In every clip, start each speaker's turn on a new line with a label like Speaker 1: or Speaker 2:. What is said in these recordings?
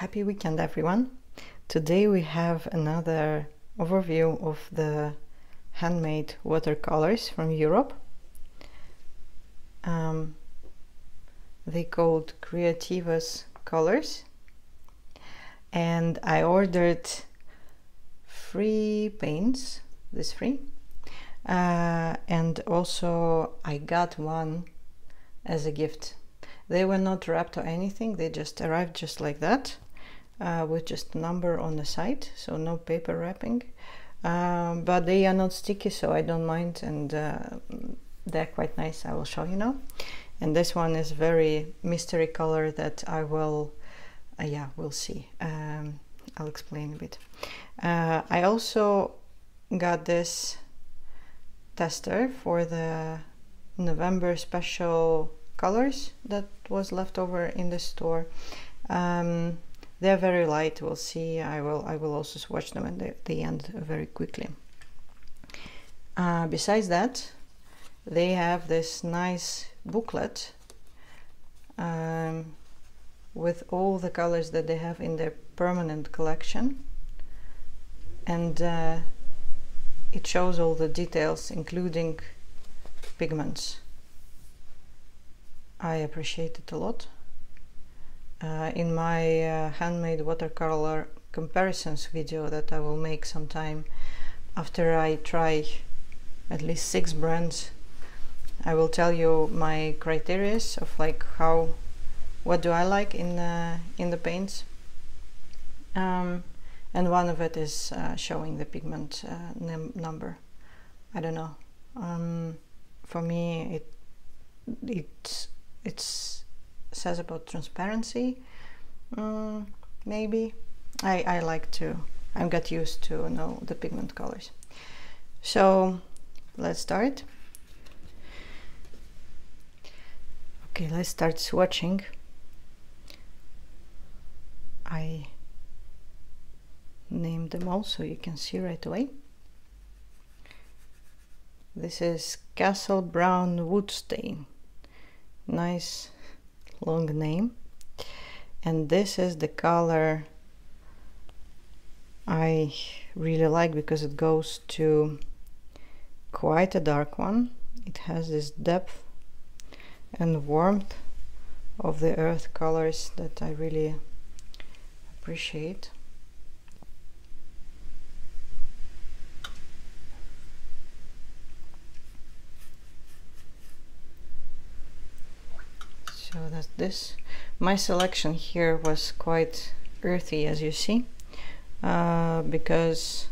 Speaker 1: Happy weekend, everyone. Today we have another overview of the handmade watercolors from Europe. Um, they called Kreativas colors and I ordered three paints, this three. uh, and also I got one as a gift. They were not wrapped or anything, they just arrived just like that uh, with just a number on the side, so no paper wrapping. Um, but they are not sticky, so I don't mind, and uh, they're quite nice. I will show you now. And this one is very mystery color that I will, uh, yeah, we'll see. Um, I'll explain a bit. Uh, I also got this tester for the November special colors that was left over in the store. Um, they're very light. We'll see. I will. I will also swatch them the, the end very quickly. Uh, besides that, they have this nice booklet um, with all the colors that they have in their permanent collection, and uh, it shows all the details, including pigments. I appreciate it a lot. Uh, in my uh, handmade watercolor comparisons video that I will make sometime after I try at least six brands I will tell you my criteria of like how what do I like in uh, in the paints. Um, and one of it is uh, showing the pigment uh, number. I don't know. Um, for me it it it's says about transparency mm, maybe. I, I like to I got used to know the pigment colors. So let's start. Okay let's start swatching. I named them all so you can see right away. This is Cassel Brown Wood Stain. Nice long name. And this is the color I really like because it goes to quite a dark one. It has this depth and warmth of the earth colors that I really appreciate this my selection here was quite earthy as you see uh, because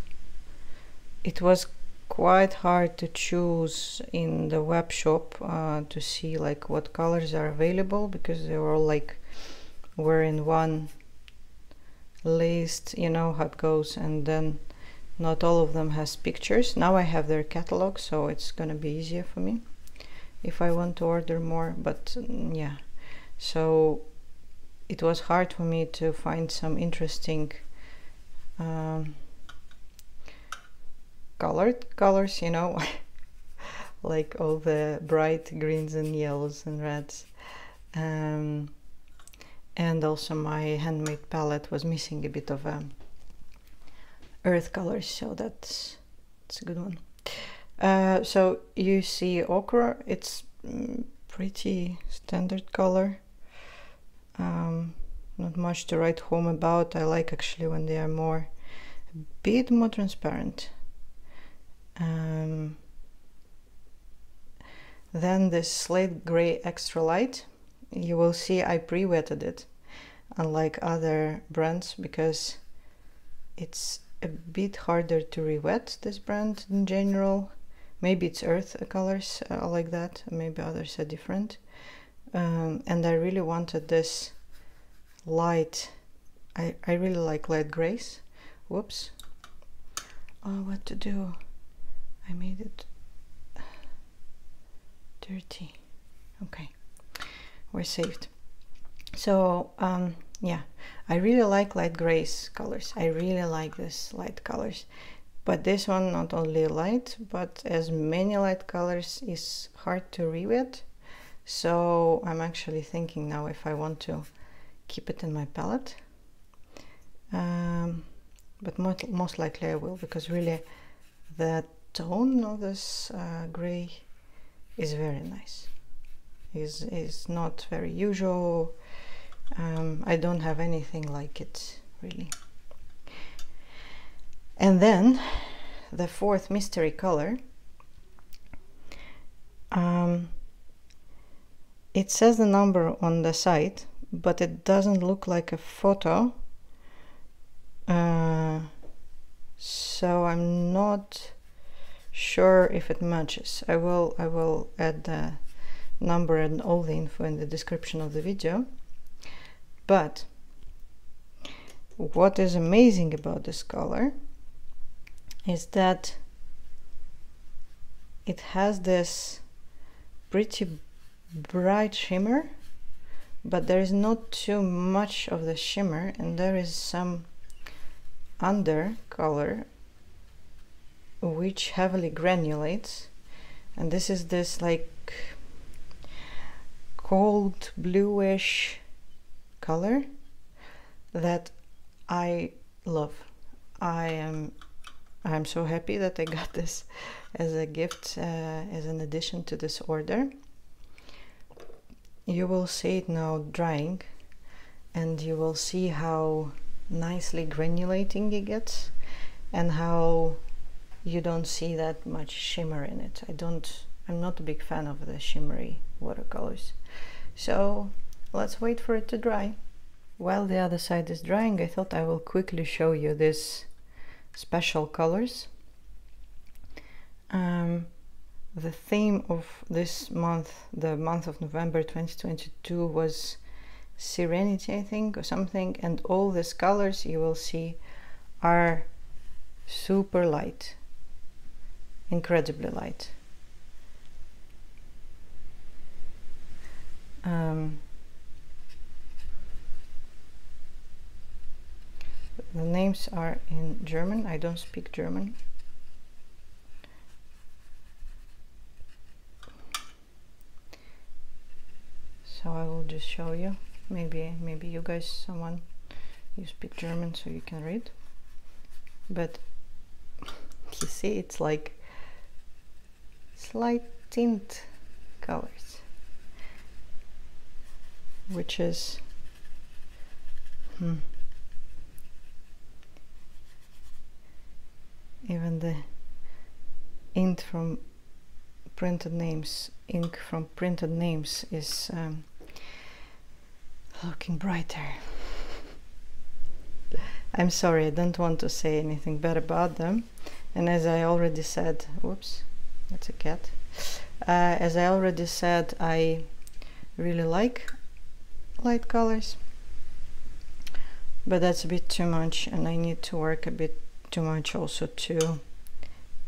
Speaker 1: it was quite hard to choose in the web shop uh, to see like what colors are available because they were like were in one list you know how it goes and then not all of them has pictures. Now I have their catalog so it's gonna be easier for me if I want to order more but mm, yeah so it was hard for me to find some interesting um, colored colors you know like all the bright greens and yellows and reds. Um, and also my handmade palette was missing a bit of um, earth colors so that's it's a good one. Uh, so you see ochre it's mm, pretty standard color much to write home about. I like actually when they are more a bit more transparent. Um, then this slate gray extra light you will see I pre-wetted it unlike other brands because it's a bit harder to re-wet this brand in general. Maybe it's earth colors uh, like that maybe others are different. Um, and I really wanted this light I, I really like light grays. Whoops. Oh what to do? I made it dirty. Okay. We're saved. So um, yeah. I really like light grays colors. I really like this light colors. But this one not only light but as many light colors is hard to rewet so I'm actually thinking now if I want to keep it in my palette um, but most, most likely I will because really the tone of this uh, gray is very nice. Is is not very usual. Um, I don't have anything like it really. And then the fourth mystery color um, it says the number on the site but it doesn't look like a photo. Uh, so I'm not sure if it matches. I will I will add the number and all the info in the description of the video. But what is amazing about this color is that it has this pretty bright shimmer but there is not too much of the shimmer and there is some under color which heavily granulates and this is this like cold bluish color that I love. I am I'm so happy that I got this as a gift uh, as an addition to this order you will see it now drying and you will see how nicely granulating it gets and how you don't see that much shimmer in it. I don't I'm not a big fan of the shimmery watercolors. So let's wait for it to dry. While the other side is drying I thought I will quickly show you this special colors. Um, the theme of this month the month of November 2022 was serenity I think or something and all these colors you will see are super light incredibly light. Um, the names are in German. I don't speak German so I will just show you. Maybe maybe you guys someone you speak German so you can read. But you see it's like slight tint colors which is hmm, even the ink from printed names ink from printed names is um, looking brighter. I'm sorry I don't want to say anything bad about them. And as I already said whoops that's a cat. Uh, as I already said I really like light colors. But that's a bit too much and I need to work a bit too much also to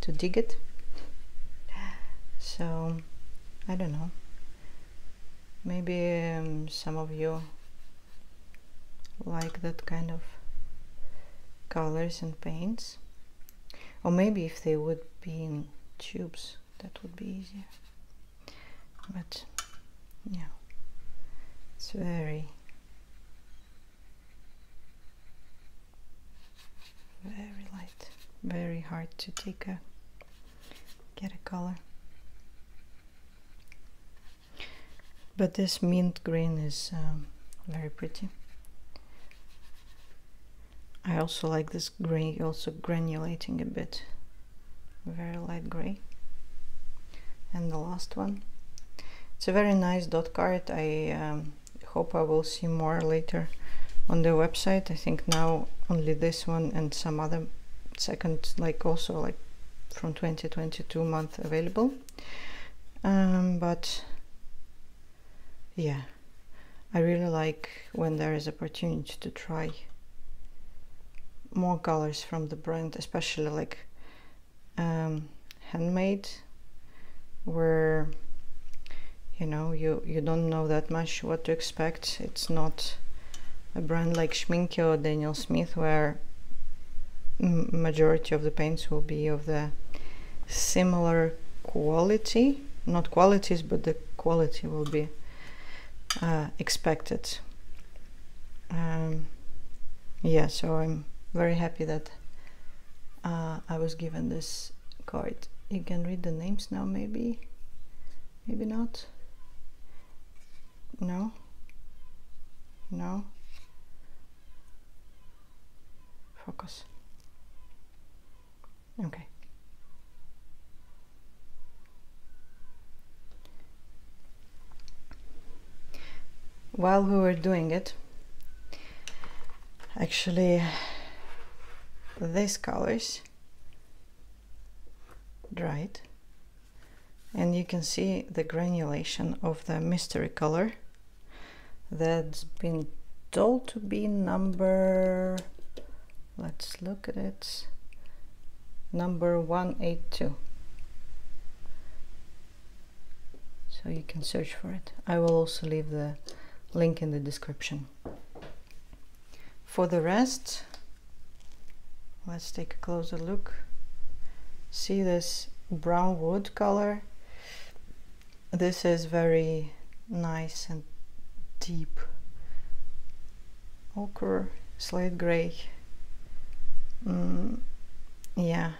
Speaker 1: to dig it. So I don't know. Maybe um, some of you like that kind of colors and paints. Or maybe if they would be in tubes that would be easier. But yeah. It's very very light. Very hard to take a get a color. But this mint green is um, very pretty I also like this gray also granulating a bit. Very light gray. And the last one. It's a very nice dot card. I um, hope I will see more later on the website. I think now only this one and some other second like also like from 2022 month available. Um, but yeah. I really like when there is opportunity to try more colors from the brand especially like um, handmade where you know you you don't know that much what to expect. It's not a brand like Schmincke or Daniel Smith where majority of the paints will be of the similar quality not qualities but the quality will be uh, expected. Um, yeah so I'm very happy that uh, I was given this card. You can read the names now maybe. Maybe not. No? No? Focus. Okay. While we were doing it actually these colors dried and you can see the granulation of the mystery color that's been told to be number let's look at it number 182 so you can search for it. I will also leave the link in the description. For the rest let's take a closer look. See this brown wood color? This is very nice and deep. Ochre slate gray. Mm, yeah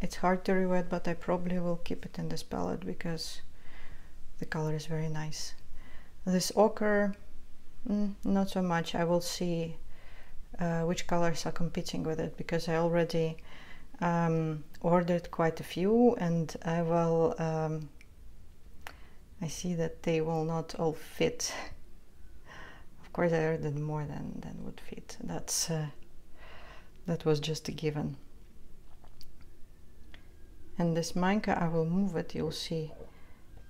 Speaker 1: it's hard to rewet but I probably will keep it in this palette because the color is very nice. This ochre mm, not so much. I will see uh, which colors are competing with it because I already um, ordered quite a few and I will um, I see that they will not all fit. Of course I ordered more than, than would fit. That's uh, that was just a given. And this mica I will move it. You'll see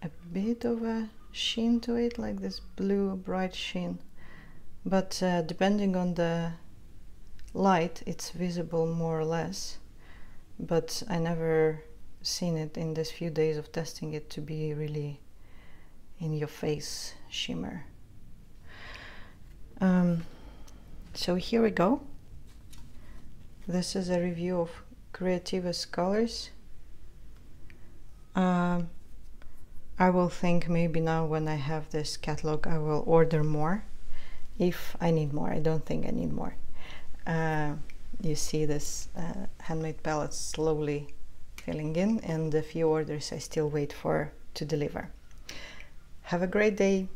Speaker 1: a bit of a sheen to it like this blue bright sheen. But uh, depending on the light it's visible more or less but I never seen it in this few days of testing it to be really in your face shimmer. Um, so here we go. This is a review of Kreativas colors um, I will think maybe now when I have this catalog I will order more. If I need more I don't think I need more uh, you see this uh, handmade palettes slowly filling in and the few orders I still wait for to deliver. Have a great day!